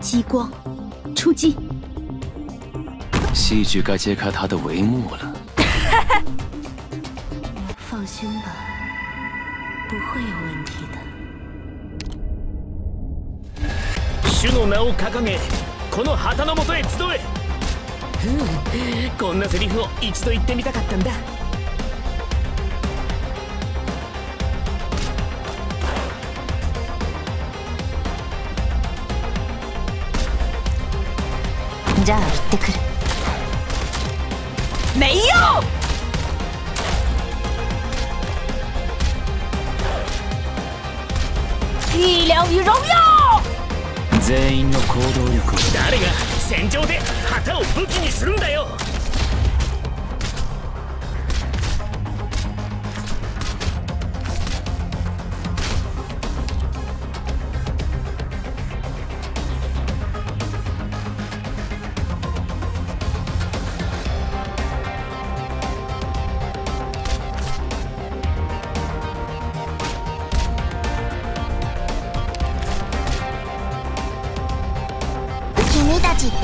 激光，出击！戏剧该揭开它的帷幕了。放心吧，不会有问题的。主の名を掲げこの旗の元へ集えふ こんなセリフを一度言ってみたかったんだじゃあ行ってくる。没用！力量与荣耀！全員の行動力を誰が戦場で旗を武器にするんだよ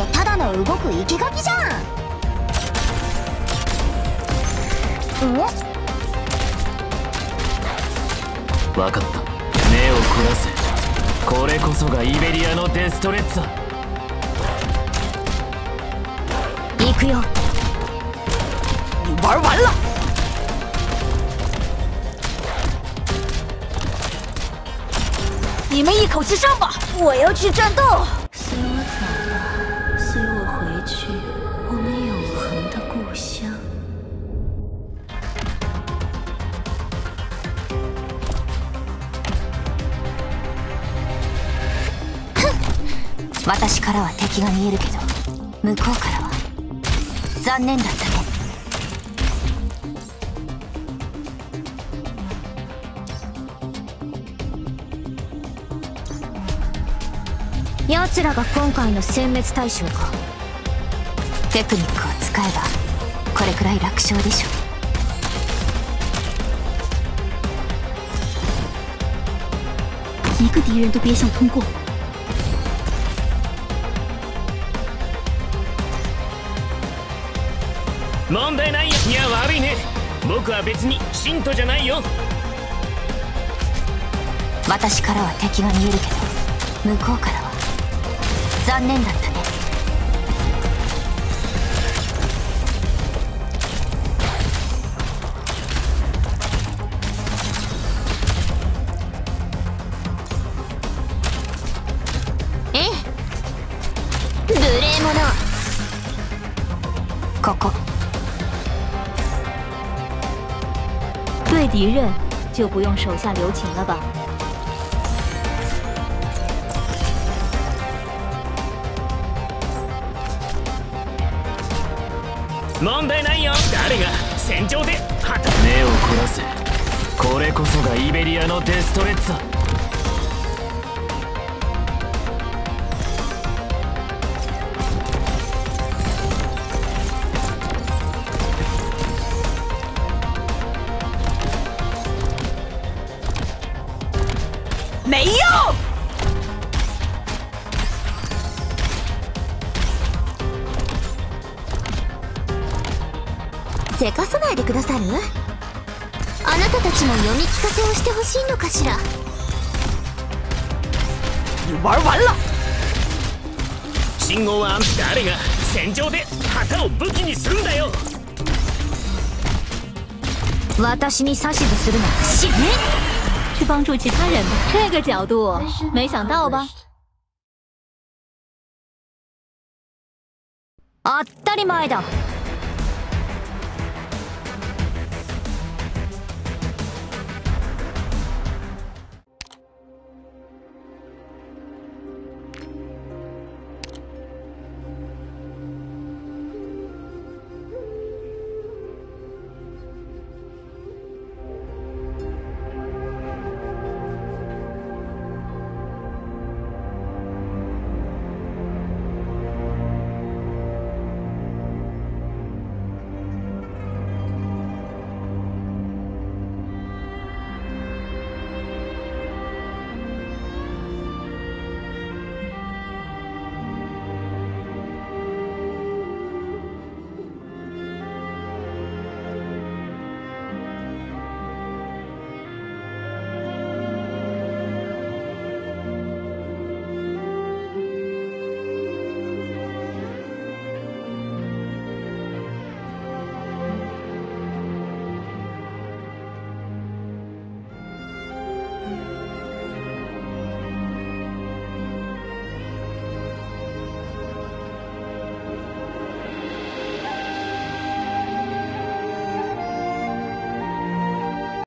ってただの動く生き垣じゃん分かった目を凝らせこれこそがイベリアのデストレッツァ行くよ。你玩完了！你们一口气上吧，我要去战斗。私からは敵が見えるけど向こうからは残念だったね。奴らが今回の殲滅対象か。テクニックを使えばこれくらい楽勝でしょ。一个敌人都别想通过。問題ないよ。いや悪いね。僕は別に信徒じゃないよ。私からは敵が見えるけど向こうからは残念だったね。ええ。無礼者。ここ对敌人就不用手下留情了吧？問題ないよ。誰が戦場で目を凝らせ。これこそがイベリアのデストレッツァせかさないでくださる？あなたたちも読み聞かせをしてほしいのかしら？你玩完了！信号は誰が戦場で旗を武器にするんだよ私に指図するのは死ね去帮助其他人吧。这个角度，没想到吧？当たり前だ